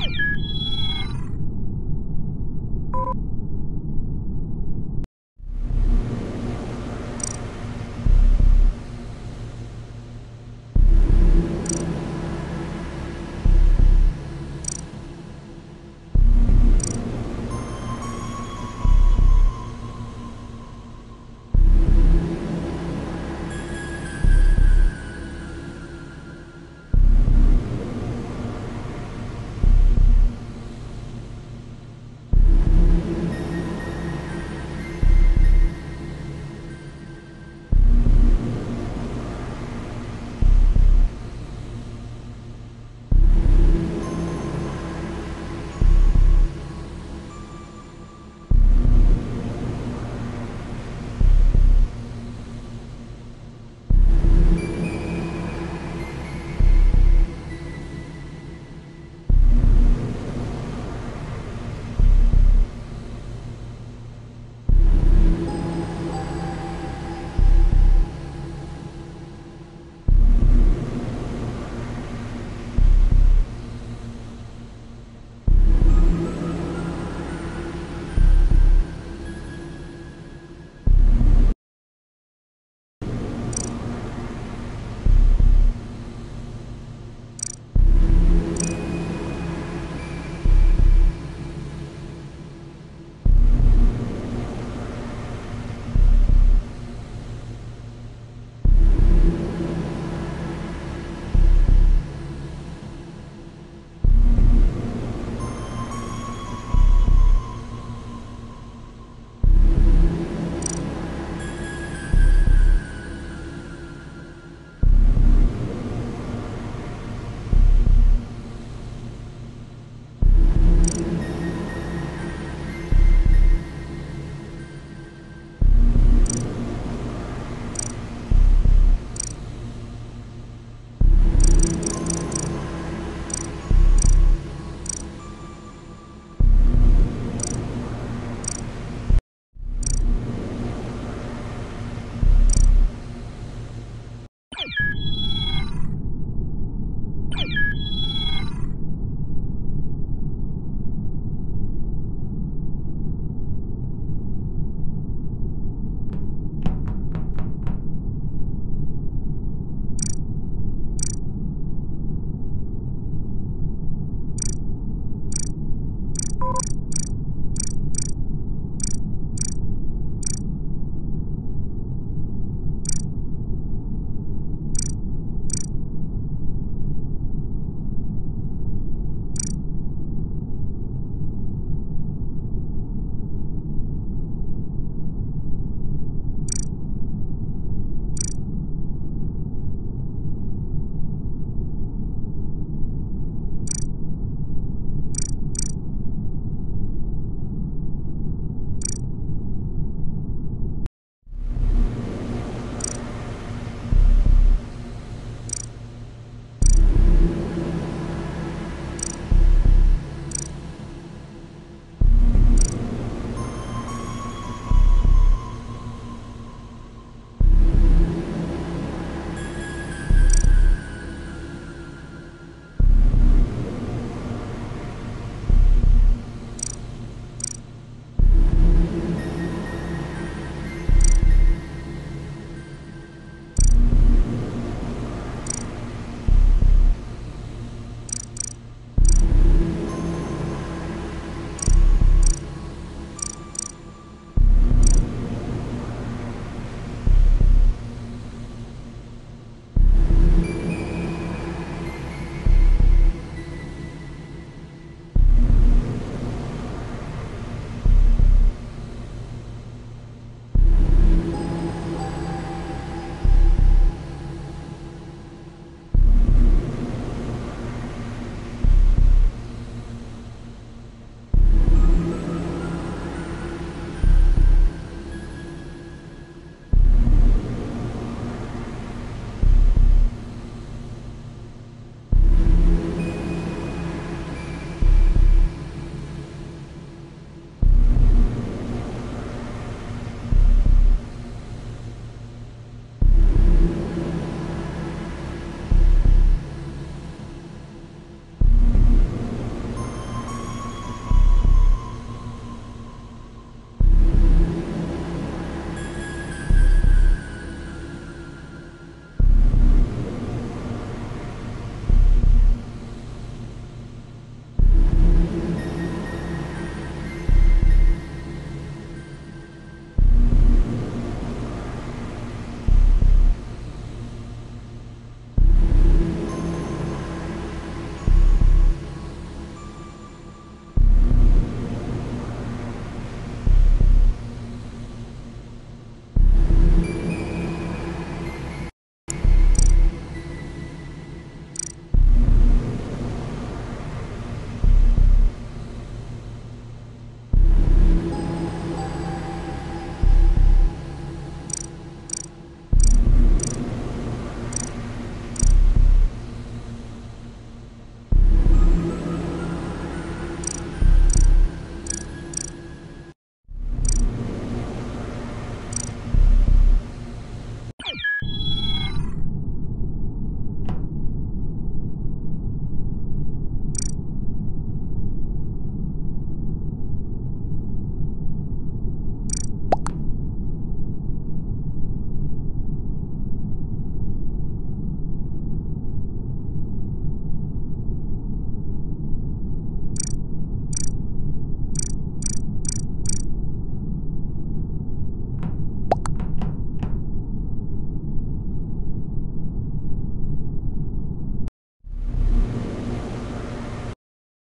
you